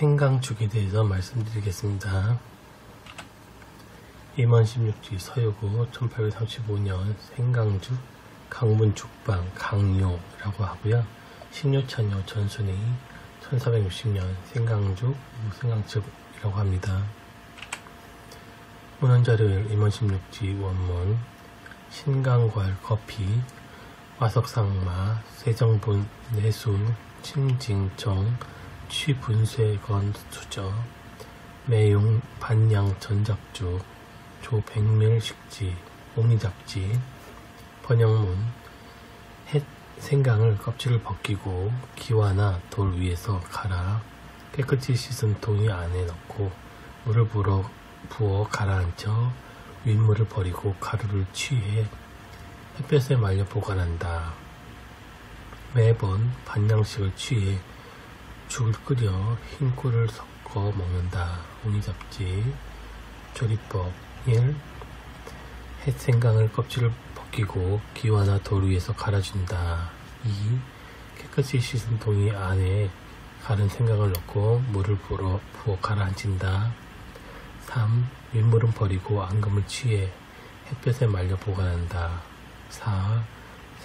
생강죽에 대해서 말씀드리겠습니다. 임원 16지 서유고 1835년 생강죽 강문죽방 강요라고 하고요. 신유찬요 전순이 1460년 생강죽 생강즙이라고 합니다. 문헌자료일 임원 16지 원문 신강괄 커피 와석상마 세정분 내수 침징정 취분쇄건 수저 매용 반양 전작죽 조백밀식지 오미잡지 번영문 햇 생강을 껍질을 벗기고 기와나 돌 위에서 갈아 깨끗이 씻은 동이 안에 넣고 물을 불어 부어 가라앉혀 윗물을 버리고 가루를 취해 햇볕에 말려 보관한다. 매번 반양식을 취해 죽을 끓여 흰 꿀을 섞어 먹는다. 오니잡지 조리법 1. 햇생강을 껍질을 벗기고 기와나 돌 위에서 갈아준다. 2. 깨끗이 씻은 동이 안에 가른 생강을 넣고 물을 부어, 부어 가라앉힌다. 3. 윗물은 버리고 앙금을 취해 햇볕에 말려 보관한다. 4.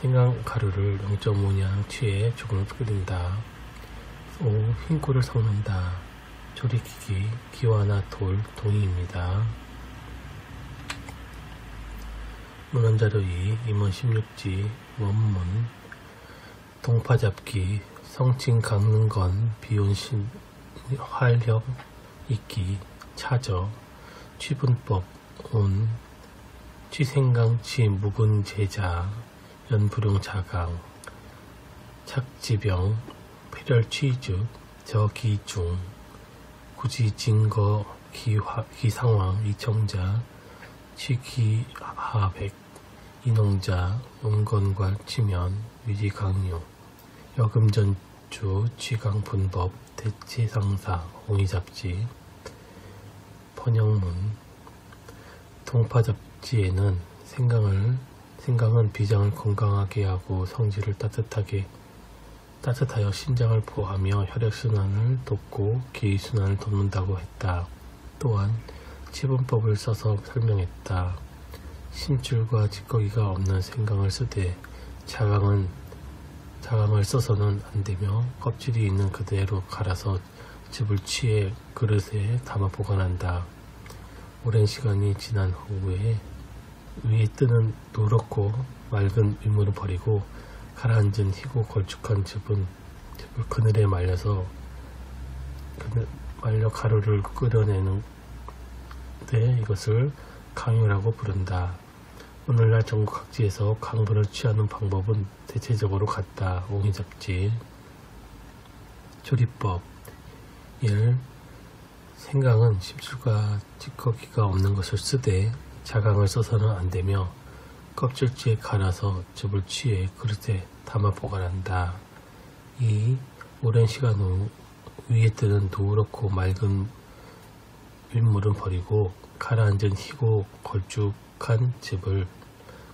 생강 가루를 0.5냥 취해 조금 끓인다. 5. 흰꿀을 섞는다. 조리기기, 기와나 돌, 동이입니다. 문헌자료 2, 임원 16지, 원문, 동파잡기, 성칭 강릉건, 비온신, 활력, 있기, 차저, 취분법, 온, 취생강치 묵은 제자, 연불용 자강, 착지병, 폐렬취즉, 저기중, 구지 증거 기화, 기상황 이청자 취기하백 인홍자 음건과 치면 위지강요 여금전주 취강분법 대체상사 옹이잡지 번영문. 동파잡지에는 생강을 생강은 비장을 건강하게 하고 성질을 따뜻하게 따뜻하여 신장을 보호하며 혈액순환을 돕고 기의순환을 돕는다고 했다. 또한 치분법을 써서 설명했다. 심줄과 찌꺼기가 없는 생강을 쓰되 자강은 자강을 써서는 안되며 껍질이 있는 그대로 갈아서 즙을 취해 그릇에 담아 보관한다. 오랜 시간이 지난 후에 위에 뜨는 노랗고 맑은 윗물을 버리고 가라앉은 희고 걸쭉한 즙은 즙을 그늘에 말려서 그늘 말려 가루를 끓여내는 데 이것을 강유라고 부른다. 오늘날 전국 각지에서 강분을 취하는 방법은 대체적으로 같다. 옹이잡지 조리법 1. 생강은 심줄과 찌꺼기가 없는 것을 쓰되 자강을 써서는 안되며 껍질째 갈아서 즙을 취해 그릇에 담아 보관한다. 2. 오랜 시간 후 위에 뜨는 노랗고 맑은 윗물은 버리고 가라앉은 희고 걸쭉한 즙을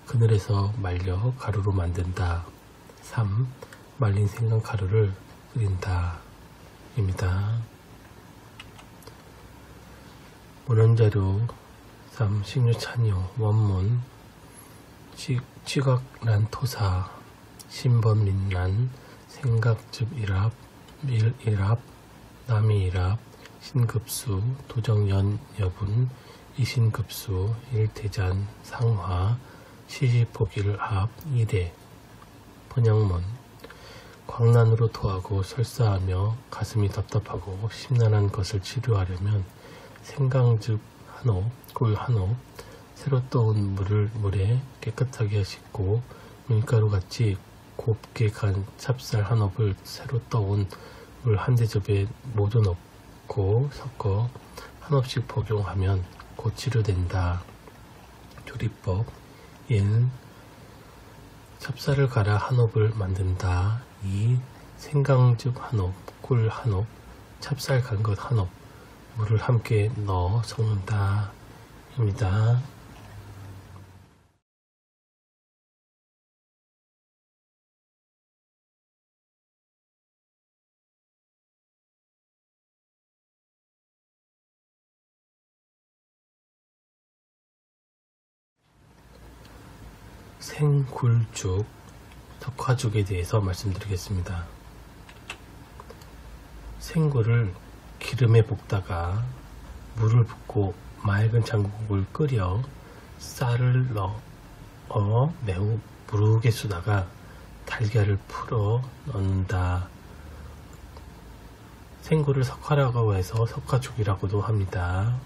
그늘에서 말려 가루로 만든다. 3. 말린 생강 가루를 끓인다. 입니다. 문헌자료 3. 식류찬요 원문 찌각란 토사, 신범민란, 생각즙일합, 밀일합, 남이일합, 신급수, 도정연 여분, 이신급수, 일대잔, 상화, 시지폭일합, 이대, 번영문, 광란으로 토하고 설사하며 가슴이 답답하고 심란한 것을 치료하려면 생강즙 한옥, 꿀 한옥, 새로 떠온 물을 물에 깨끗하게 씻고 밀가루같이 곱게 간 찹쌀 한 옵을 새로 떠온 물 한 대접에 모두 넣고 섞어 한 옵씩 복용하면 곧 치료된다. 조리법 1. 찹쌀을 갈아 한 옵을 만든다. 2. 생강즙 한 옵, 꿀한 옵, 찹쌀 간 것한 옵, 물을 함께 넣어 섞는다. 입니다. 생굴죽, 석화죽에 대해서 말씀드리겠습니다. 생굴을 기름에 볶다가 물을 붓고 맑은 장국을 끓여 쌀을 넣어 매우 무르게 쑤다가 달걀을 풀어 넣는다. 생굴을 석화라고 해서 석화죽이라고도 합니다.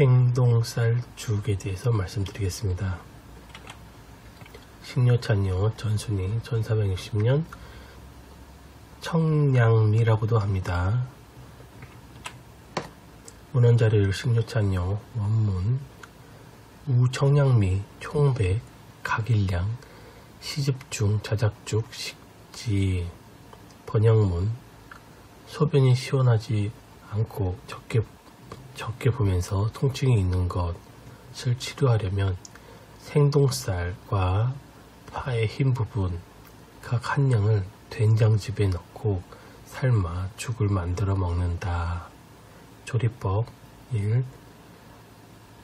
생동쌀죽에 대해서 말씀드리겠습니다. 식료찬요 전순위 1460년 청량미라고도 합니다. 문헌자료를 식료찬요 원문 우청량미 총백 각일량 시집중 자작죽 식지 번역문 소변이 시원하지 않고 적게 적게 보면서 통증이 있는 것을 치료하려면 생동살과 파의 흰 부분 각 한 양을 된장즙에 넣고 삶아 죽을 만들어 먹는다. 조리법 1.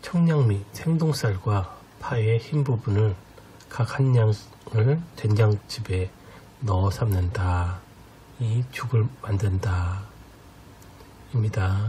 청량미 생동살과 파의 흰 부분을 각 한 양을 된장즙에 넣어 삶는다. 이 죽을 만든다. 입니다.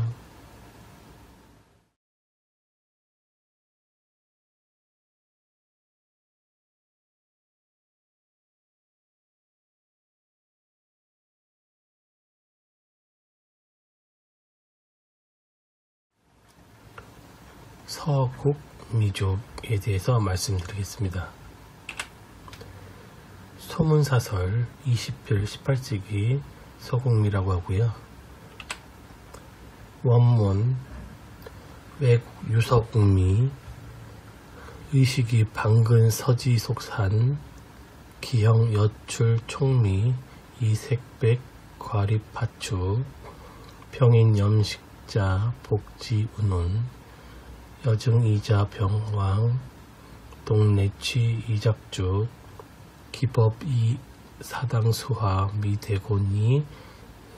서국미족에 대해서 말씀드리겠습니다. 소문사설 20편 18세기 서국미라고 하고요. 원문 외국 유서국미 의식이 방근 서지 속산 기형 여출 총미 이색백 과립파축 평인 염식자 복지 운운 여증이자 병왕 동래취 이작주 기법이 사당수화 미대곤이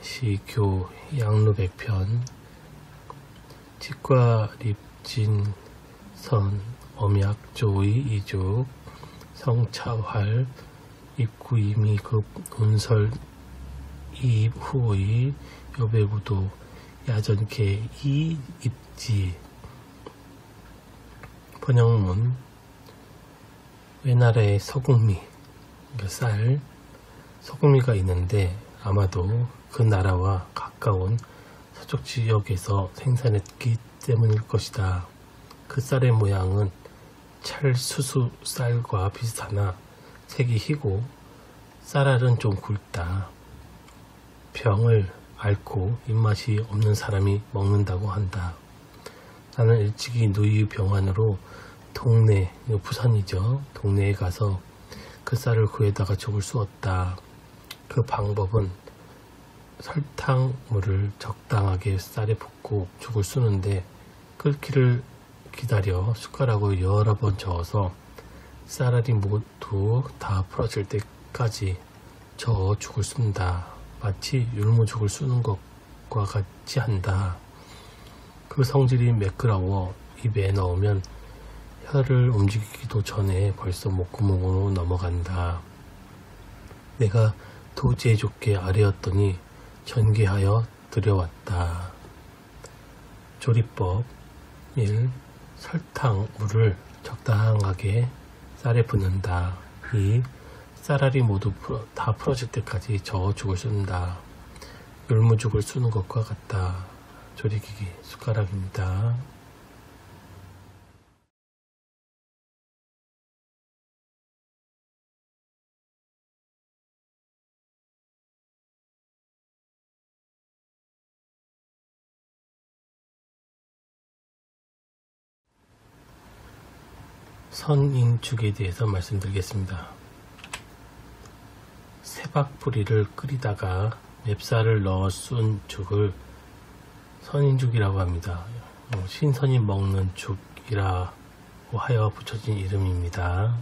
시교 양루백편 치과립진 선 엄약조의 이죽 성차활 입구이미급 운설 이후의 여배구도 야전계 이입지 번영문 외나라의 서국미 쌀 서국미가 있는데 아마도 그 나라와 가까운 서쪽 지역에서 생산했기 때문일 것이다. 그 쌀의 모양은 찰수수 쌀과 비슷하나 색이 희고 쌀알은 좀 굵다. 병을 앓고 입맛이 없는 사람이 먹는다고 한다. 나는 일찍이 누이병원으로 동네, 부산이죠. 동네에 가서 그 쌀을 구해다가 죽을 쑤었다. 그 방법은 설탕물을 적당하게 쌀에 붓고 죽을 쑤는데 끓기를 기다려 숟가락으로 여러 번 저어서 쌀알이 모두 다 풀어질 때까지 저어 죽을 쑤는다. 마치 율무죽을 쑤는 것과 같이 한다. 그 성질이 매끄러워 입에 넣으면 혀를 움직이기도 전에 벌써 목구멍으로 넘어간다. 내가 도지에 좋게 아뢰었더니 전개하여 들여왔다. 조리법 1. 설탕, 물을 적당하게 쌀에 붓는다. 2. 쌀알이 모두 풀어, 다 풀어질 때까지 저어 죽을 쑤는다. 율무죽을 쑤는 것과 같다. 조리기기 숟가락입니다. 선인죽에 대해서 말씀드리겠습니다. 세박뿌리를 끓이다가 맵쌀을 넣어 쏜 죽을 선인죽이라고 합니다. 어, 신선히 먹는 죽이라고 하여 붙여진 이름입니다.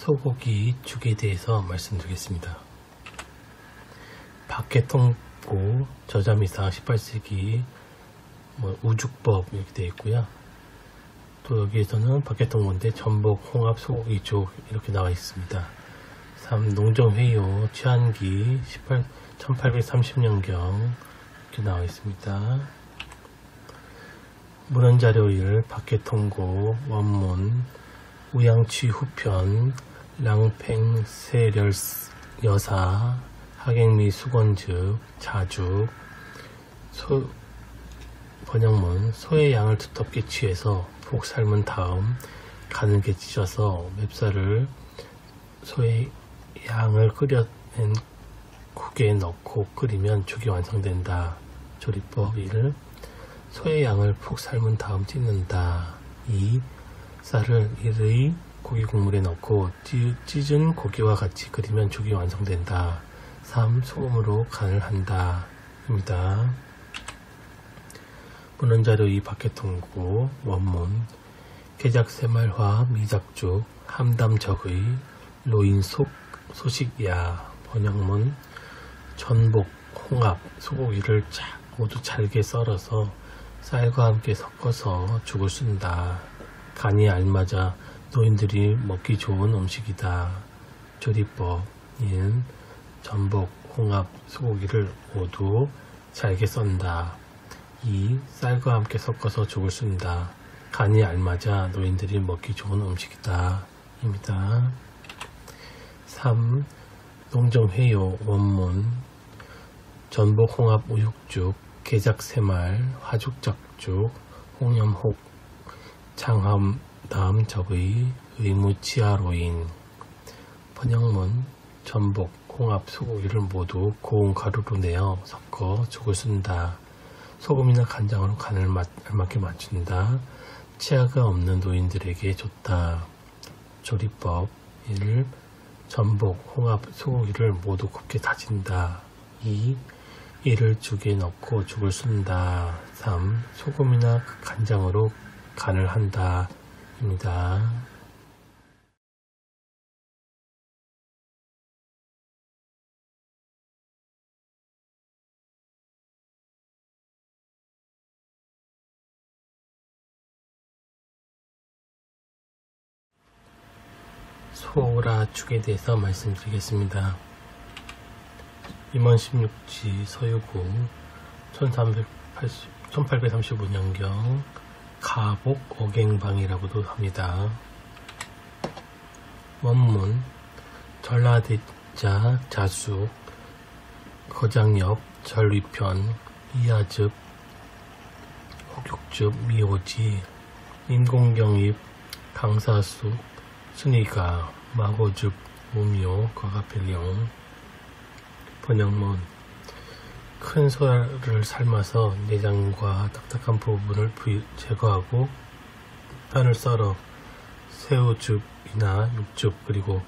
소고기 죽에 대해서 말씀드리겠습니다. 박해 통고 저자미상 18세기 뭐 우죽법 이렇게 되어 있고요. 또 여기에서는 박해통고인데 전복, 홍합, 소고기 죽 이렇게 나와 있습니다. 3. 농정회요 취한기 18, 1830년경 이렇게 나와 있습니다. 문헌자료 1 박해통고 원문 우양취 후편 랑팽 세렬 여사 하객미 수건즉 자죽 소 번역문 소의 양을 두텁게 취해서 푹 삶은 다음 가늘게 찢어서 맵쌀을 소의 양을 끓여낸 국에 넣고 끓이면 죽이 완성된다. 조리법 1. 소의 양을 푹 삶은 다음 찢는다. 2. 쌀을 1의 고기 국물에 넣고 찌, 찢은 고기와 같이 끓이면 죽이 완성된다. 3. 소금으로 간을 한다. 입니다. 문헌자료 2 박해통고 원문 개작새말화 미작죽 함담적의 로인속 소식이야 번역문 전복, 홍합, 소고기를 자, 모두 잘게 썰어서 쌀과 함께 섞어서 죽을 쓴다. 간이 알맞아 노인들이 먹기 좋은 음식이다. 조리법 1. 전복, 홍합, 소고기를 모두 잘게 썬다. 2. 쌀과 함께 섞어서 죽을 쓴다. 간이 알맞아 노인들이 먹기 좋은 음식이다. 입니다. 3. 농정회요 원문 전복, 홍합, 우육죽, 게작새말, 화죽작죽, 홍염혹, 장함, 다음 적의 의무치아로인 번역문 전복, 홍합, 소고기를 모두 고운 가루로 내어 섞어 죽을 쓴다. 소금이나 간장으로 간을 맞, 알맞게 맞춘다. 치아가 없는 노인들에게 좋다. 조리법 1. 전복, 홍합, 소고기를 모두 곱게 다진다. 2. 이를 죽에 넣고 죽을 쓴다. 3. 소금이나 간장으로 간을 한다. 입니다. 소라죽에 대해서 말씀드리겠습니다. 임원 16지 서유구 1380, 1835년경 가복 어갱방이라고도 합니다. 원문 전라대자 자수 거장역 전리편 이하즙 혹육즙 미오지 인공경입 강사수 순이가 마고즙 우묘 과가필령 번역문 큰 소를 삶아서 내장과 딱딱한 부분을 제거하고 판을 썰어 새우즙이나 육즙 그리고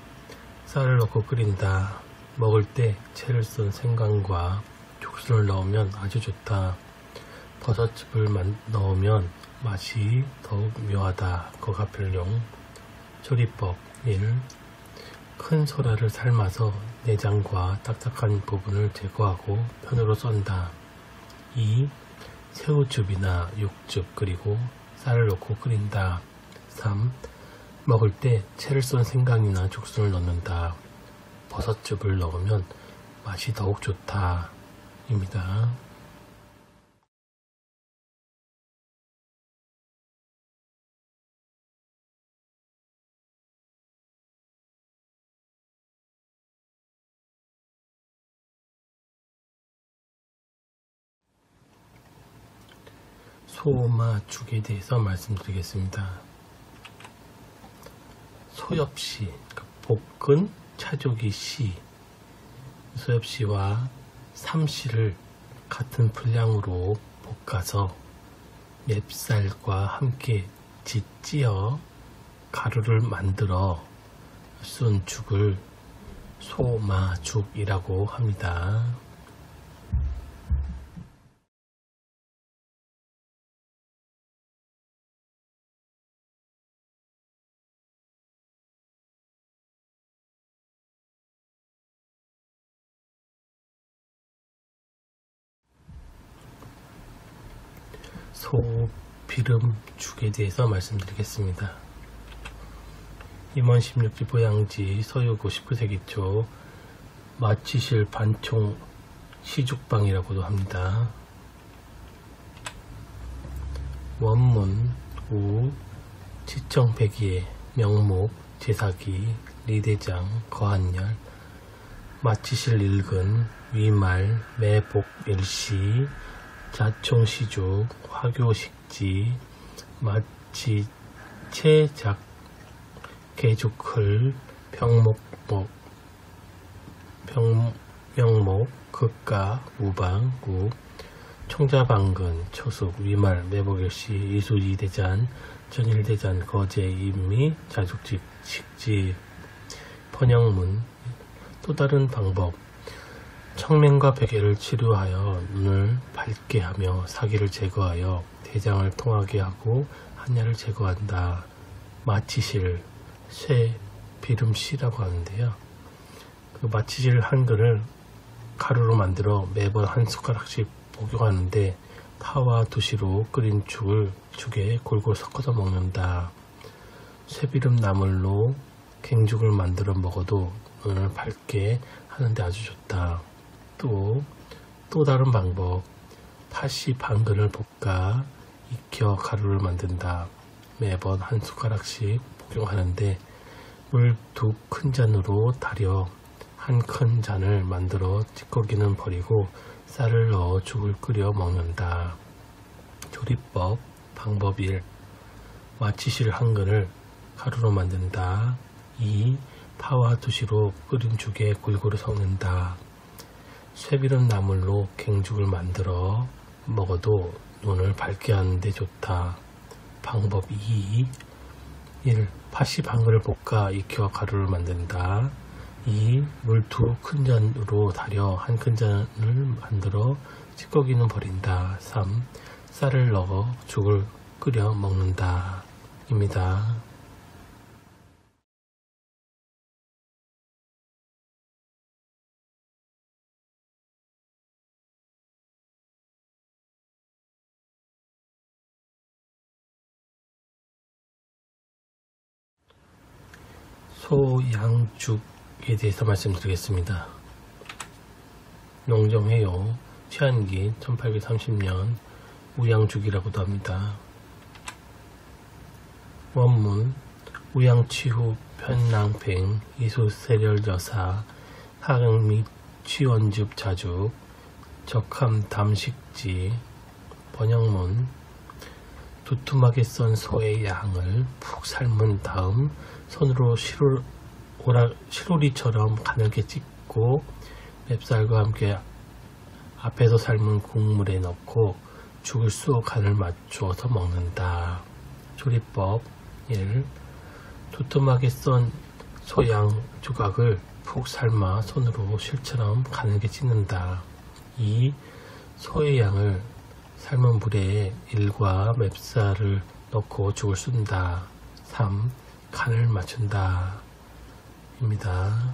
쌀을 넣고 끓인다. 먹을 때 채를 썬 생강과 죽순을 넣으면 아주 좋다. 버섯즙을 넣으면 맛이 더욱 묘하다. 거가필용 조리법 1. 큰 소라를 삶아서 내장과 딱딱한 부분을 제거하고 편으로 썬다. 2. 새우즙이나 육즙 그리고 쌀을 넣고 끓인다. 3. 먹을 때 채를 썬 생강이나 죽순을 넣는다. 버섯즙을 넣으면 맛이 더욱 좋다. 입니다. 소마죽에 대해서 말씀드리겠습니다. 소엽씨, 볶은 차조기 씨, 소엽씨와 삼씨를 같은 분량으로 볶아서 맵쌀과 함께 짓찌어 가루를 만들어 쓴 죽을 소마죽이라고 합니다. 소비름죽에 대해서 말씀드리겠습니다. 임원 16지 보양지 서유고 19세기 초 마치실 반총 시죽방이라고도 합니다. 원문 우 지청배기의 명목 제사기 리대장 거한열 마치실 일근 위말 매복 일시 자총시족 화교식지 마치 체작 개죽클 병목목 병명목 극가 우방 구 총자방근 초숙 위말 매복일시 이수이대잔 전일대잔 거제 임미 자죽직 식지 번영문 또 다른 방법 청맹과 베개를 치료하여 눈을 밝게 하며 사기를 제거하여 대장을 통하게 하고 한야를 제거한다. 마치실, 쇠, 비름씨라고 하는데요. 그 마치실 한근을 가루로 만들어 매번 한 숟가락씩 복용하는데 파와 두시로 끓인 죽을 죽에 골고루 섞어서 먹는다. 쇠비름 나물로 갱죽을 만들어 먹어도 눈을 밝게 하는데 아주 좋다. 또, 또 다른 방법. 팥이 방근을 볶아 익혀 가루를 만든다. 매번 한 숟가락씩 복용하는데 물 두 큰 잔으로 달여 한 큰 잔을 만들어 찌꺼기는 버리고 쌀을 넣어 죽을 끓여 먹는다. 조리법 방법 1. 마치실 한 근을 가루로 만든다. 2. 파와 두시로 끓인 죽에 골고루 섞는다. 쇠비름 나물로 갱죽을 만들어 먹어도 눈을 밝게 하는데 좋다. 방법 2. 1. 팥이 방울을 볶아 익혀 가루를 만든다. 2. 물 두 큰 잔으로 달여 한 큰 잔을 만들어 찌꺼기는 버린다. 3. 쌀을 넣어 죽을 끓여 먹는다. 입니다. 소양죽에 대해서 말씀드리겠습니다. 농정해요. 최한기 1830년 우양죽이라고도 합니다. 원문 우양치후 편낭팽 이수세렬여사 하강 및 취원즙 자죽 적함 담식지 번역문 두툼하게 썬 소의 양을 푹 삶은 다음 손으로 시로, 오라, 시로리처럼 가늘게 찢고 맵쌀과 함께 앞에서 삶은 국물에 넣고 죽을 수 간을 맞추어서 먹는다. 조리법 1. 두툼하게 썬 소양 조각을 푹 삶아 손으로 실처럼 가늘게 찢는다. 2. 소의 양을 삶은 물에 일과 맵쌀을 넣고 죽을 쏜다. 3. 간을 맞춘다. 입니다.